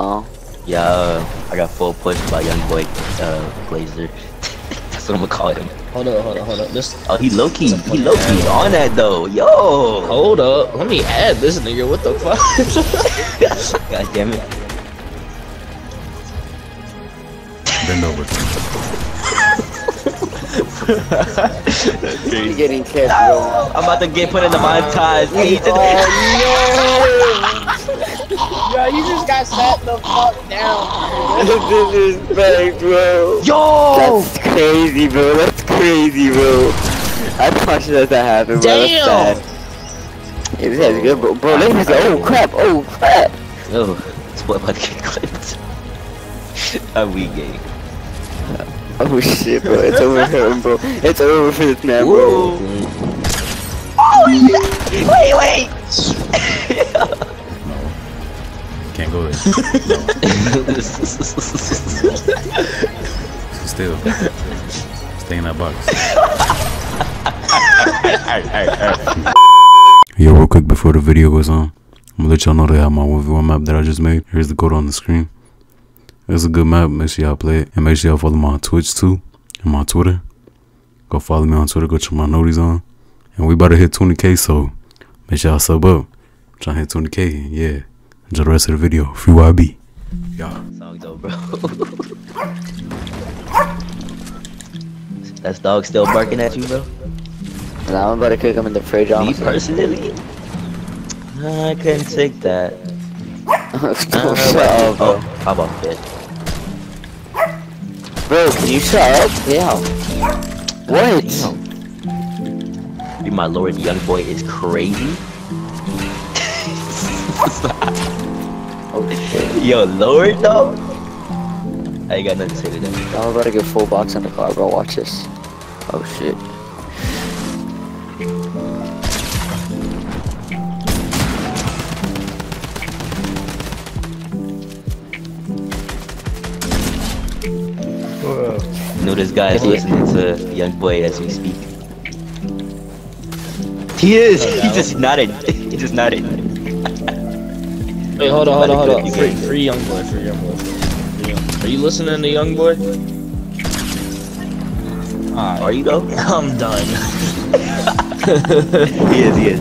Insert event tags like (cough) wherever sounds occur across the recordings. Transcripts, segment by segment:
Oh. Yeah, uh, I got full push by young boy uh, Blazer. (laughs) That's what I'm gonna call him. Hold up, hold up, hold up. This. Oh, he low key, he low key on that though. Yo, Hold up. Let me add this nigga. What the fuck? (laughs) god damn it. Bend over. (laughs) You're getting kissed, bro. I'm about to get put in the montage. He just- Yo, you just got sat the fuck down. (laughs) this is bad, bro. Yo, That's crazy, bro. That's crazy, bro. I thought you let that happen, bro. Damn. That's sad. Yeah, this guy's good, bro. Bro, look at this. Oh, crap. Oh, crap. yo, this boy about to get clipped. I'm weak game. Oh, shit, bro. It's over for him, bro. It's over for this man, bro. Oh, wait, wait. (laughs) Can't go there. (laughs) Still. Stay in that box. Yo, real quick before the video goes on, I'm gonna let y'all know that I have my 1v1 map that I just made. Here's the code on the screen. It's a good map. Make sure y'all play it. And make sure y'all follow me on Twitch too. And my Twitter. Go follow me on Twitter. Go check my noties on. And we about to hit 20k, so make sure y'all sub up. trying to hit 20k. Yeah. Enjoy the rest of the video. Free YB. Yeah. Song though, bro. That's dog still barking at you, bro. Now I'm about to kick him in the fridge, Me honestly. personally, I couldn't take that. (laughs) oh, shut up, bro. oh, how about that? Bro, can you shut up? Yeah. What? Be my lord, young boy is crazy. (laughs) Shit. (laughs) Yo, lord though. I got nothing to say to that. I'm about to get full box in the car, bro. Watch this. Oh, shit. You know this guy is listening to young boy as we speak. He is. Oh, he just nodded. (laughs) He just nodded. (laughs) Wait, hold on, hold on, hold on. Free, free young boy, free young boy. Free young- Are you listening to young boy? Are you though? (laughs) I'm done. (laughs) he is. He is.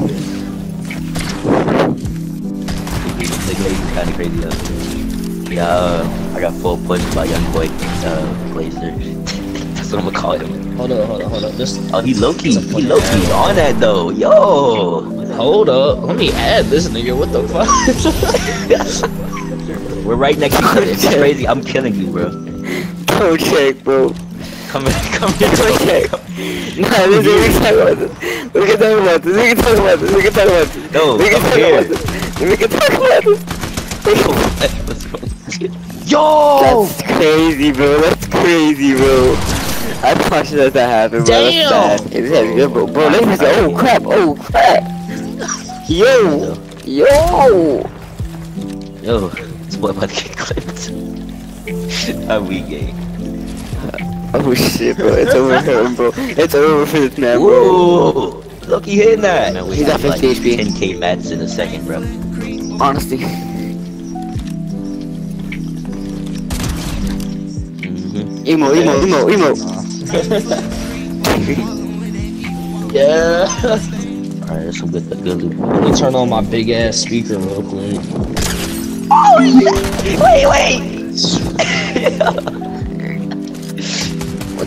Kind of crazy though. Yeah, uh, I got full push by young boy uh, Glazer. (laughs) That's what I'm gonna call him. Hold on, hold on, hold on. This. Oh, he low key. He low key on that though. Yo. Hold up. Let me add this nigga. What the fuck? (laughs) We're right next to each other. It's crazy. I'm killing you, bro. Go check, bro. Come here. (laughs) Come here. Go check. Nah, this we can talk about this. We can talk about this. We can talk about this. We can talk about this. No, we can talk here. about this. We can talk about this. Yo. That's crazy, bro. That's crazy, bro. I thought let that happen, bro. Damn. That's this guy's good, bro. Bro, this. Oh, crap. Oh, crap. Yo. Yo. Yo. This boy about to get clipped. (laughs) I'm weak, gay. Oh, shit, bro. It's over for him, bro. It's over for this man, bro. Whoa. Look, he hitting that. Man, we He's at like 50 HP. 10k mats in a second, bro. Honestly. Mm-hmm. Emo, emo, emo, emo. (laughs) yeah. (laughs) Alright, that's some good, good loot. Let me turn on my big ass speaker real quick. Oh wait, wait.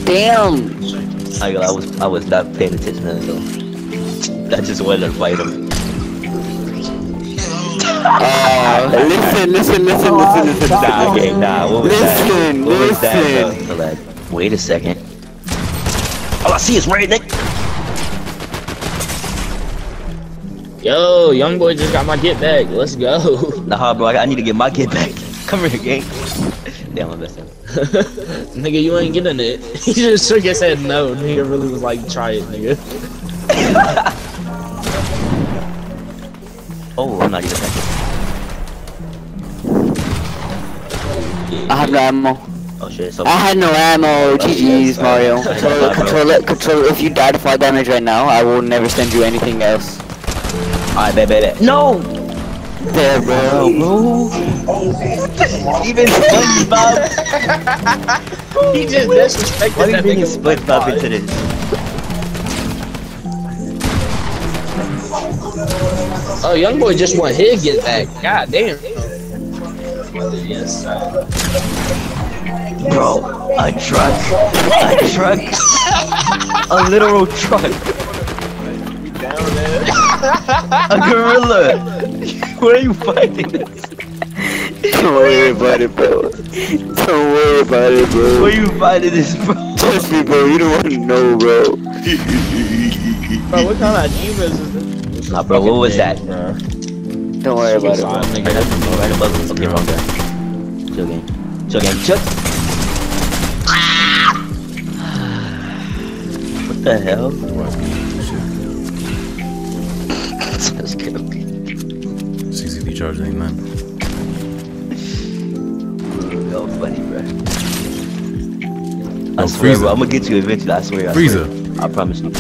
(laughs) Damn. I, I was, I was not paying attention to him though. I just wanted to fight him. (laughs) Uh, listen, listen, listen, listen, listen. Nah, okay, nah. What was Listen, that? What was that? listen. though? Hold on. Wait a second. All I see is red, Yo, young boy just got my get back. Let's go. (laughs) Nah, bro, I, I need to get my get back. (laughs) Come here, gang. (laughs) Damn, I'm messing. nigga, you ain't getting it. He just shook his head no. Nigga really was like, try it, nigga. Oh, I'm not even attacking. I have no ammo. Oh shit, so I had no ammo. GG's, uh, Mario. I Control have it, control it, control it. If you die to fall damage right now, I will never send you anything else. Alright, bet, bet, bet. No! Damn, bro. bro. Even SpongeBob. (laughs) He just disrespected Why are you that bringing nigga. SpongeBob into this? Oh, young boy just want his get back. God damn. Yes. Bro, a truck. A truck. (laughs) a literal truck. A gorilla. Uh, where are you fighting this? Don't worry about it, bro. Don't worry about it, bro. Where are you fighting this, bro? Trust me, bro. You don't want to know, bro. Bro, what kind of divas is this? Nah, bro, what was that? Bro. Don't worry about it, Suicide, bro. Right, nigga. up, right above us. Okay, wrong guy. Chill game. Chill game. Chill. What the hell? That's good. CCD charge ain't nothing. Yo, funny, bro. I Yo, swear, Frieza. bro, I'm gonna get you eventually. I swear. I Frieza. Swear. I promise you.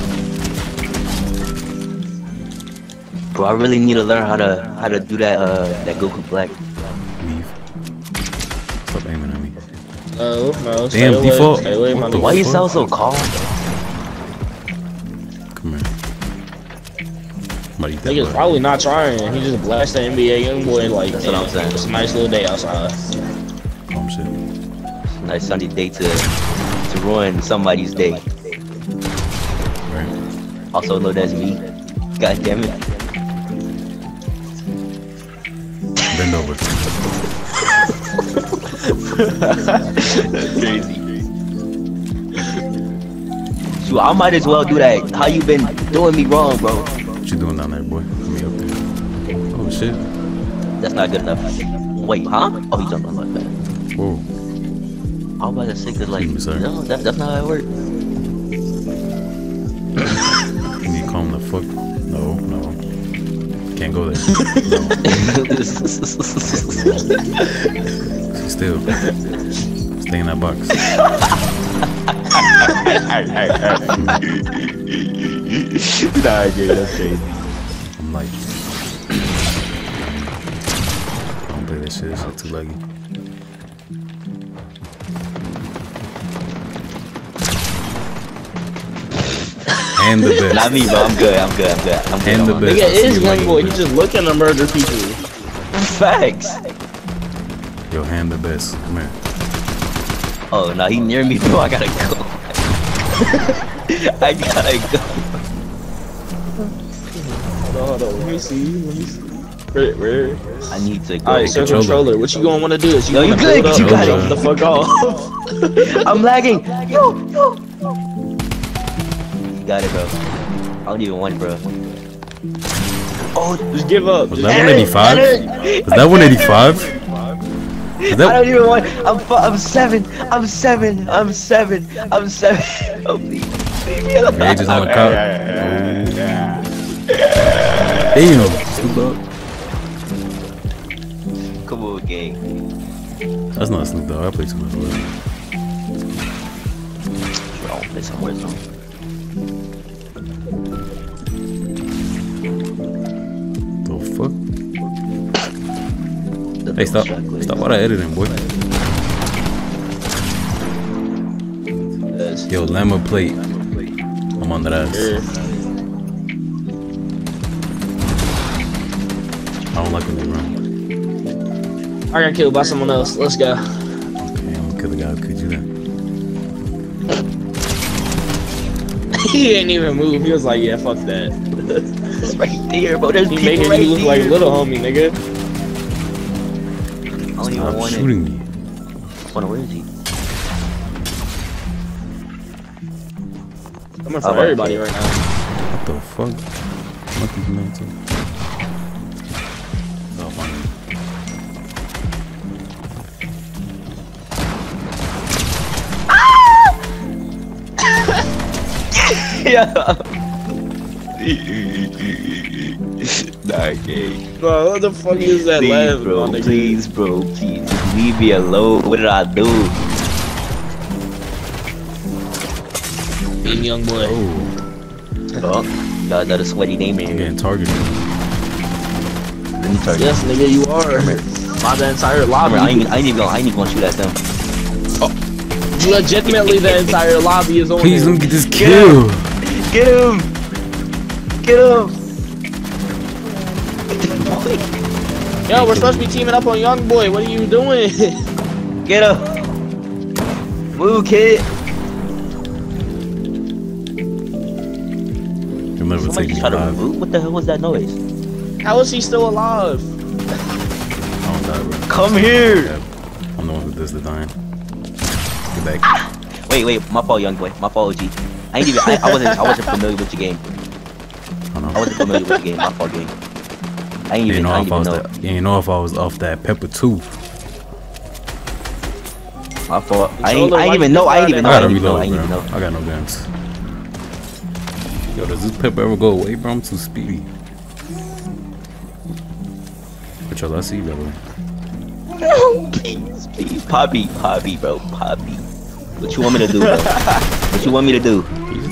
Bro, I really need to learn how to how to do that uh that Goku Black. Leave. Stop aiming at me. No, no. stay Damn, away, default. Stay away, my What the nigga. Why you fuck? sound so calm? Come Somebody that Nigga's butt. probably not trying. He just blasted NBA young boy like That's what I'm saying. It's a nice little day outside. Calm shit. Nice sunny day to to ruin somebody's day. Right. Also know that's me. God damn it. Bend over. Crazy. Shoot, I might as well do that. How you been doing me wrong, bro? What you doing down there, boy? Let me up there. Oh shit. That's not good enough. Wait, huh? Oh, he jumped on like that. Whoa. I was about to say, cause like, me, no, that, that's not how it works. Can (coughs) you calm the fuck? No, no. Can't go there. No. (laughs) Still. Stay in that box. (laughs) nah, dude, that's crazy. I'm like. I Don't play that shit. That shit too laggy. And the best. Not me, bro. I'm good. I'm good. I'm good. I'm good. And I'm the on. best. Nigga I see is you boy. bro. He just looking to murder people. Facts. Yo, hand the best. Come here. Oh, no, he near me, bro. I gotta go. (laughs) I gotta go. Hold on, hold on. let me see. Let me see. Where? where? I need to go. All right, so controller. controller. What you gonna want to do is you No, you wanna good, you got it. the fuck off. (laughs) I'm lagging. Yo, yo. You got it, bro. I don't even want it, bro. Oh, Just give up. Was Just- that (laughs) 185? Was that 185? Is I don't even want. I'm fu- I'm seven. I'm seven. I'm seven. I'm seven. (laughs) Oh, please. Leave me alone. Rage is on the cop? Damn. Snoop Dogg. Come on, gang. That's not Snoop Dogg. I play too much with it. Bro, I don't play some Warzone. The Hey, stop. little shot Stop all that editing, boy. Yes. Yo, Llama plate. I'm on that ass. I don't like when they run. I got killed by someone else. Let's go. Okay, I'm gonna kill the guy who could you that. he ain't even move. He was like, yeah, fuck that. (laughs) It's right there, bro. There's He people making right you look there. like little homie, nigga. I don't even Stop want shooting me. it. Wanna, where is he? Coming for Oh, okay. everybody right now. What the fuck? Monkey man too. Oh, fine. yeah. (laughs) nah, gang. Bro, what the fuck is that Please, laugh, bro. nigga? Please, bro. Please. Leave me alone. What did I do? Being young boy. Oh, Oh, got another sweaty name in I'm here. getting targeted. Let. Yes, nigga, you are. My the entire lobby. I ain't, even- I ain't even gonna, I ain't even gonna shoot at them. Oh. Legitimately, the entire lobby is on. Please let me get this kill. Get him! Get him! Yo, we're supposed to be teaming up on Young Boy. What are you doing? (laughs) Get up. Move, kid! You'll Somebody take just me to move? What the hell was that noise? How is he still alive? I don't die, bro. Come here! I'm the one who does the dying. Get back. Ah! Wait, wait, my fault, young boy. My fault, OG. I ain't even. I, I wasn't. I wasn't familiar with your game. I know. I wasn't familiar with the game. My fault, game. I ain't even. know I if I was know. that. You ain't know if I was off that pepper too. My fault. I ain't. I ain't even know. I ain't even know. I gotta ain't even know. I ain't even know. I got no guns. Yo, does this pepper ever go away, bro? I'm too speedy. But yo, let's see, by the way. No, please, please, Poppy, Poppy, bro, Poppy. What you want me to do, bro? (laughs) what you want me to do?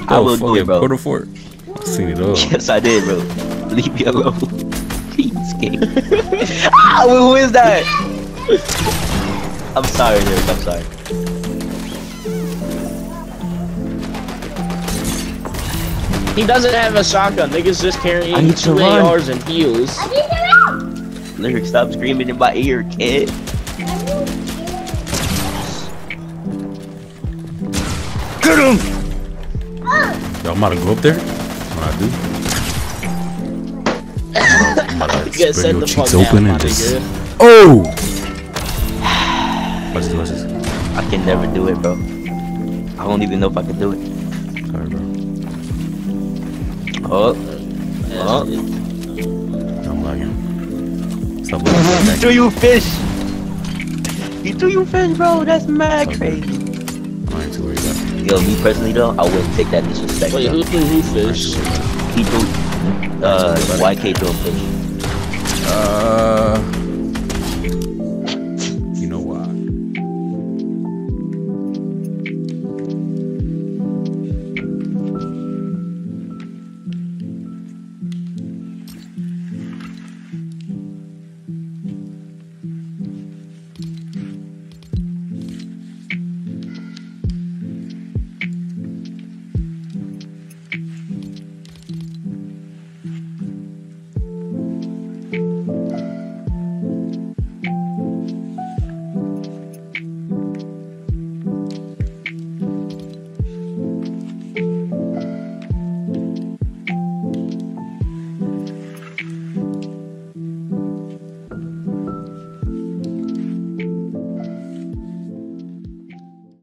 I will do it, bro. Quarter fort. I seen it all. Yes, I did, bro. Leave me alone. Please, game. (laughs) ah, who who is that? I'm sorry, Derek. I'm sorry. He doesn't have a shotgun. Niggas just I carrying need to two run. ARs and heals. Lyric, stop screaming in my ear, kid. Get him! Yo, I'm about to go up there. When I do. (laughs) I'm about to Get spread your the cheeks open down, and just. Oh! Watch this, watch this. I can never do it, bro. I don't even know if I can do it. Sorry, bro. Oh, Oh. I'm lagging. Stop looking at he threw you fish. He threw you fish, bro. That's mad Okay. crazy. I ain't too worried about it. Yo, me personally though, I wouldn't take that disrespect. Wait, bro. who threw who fish? He threw, uh, YK threw a fish. Uh,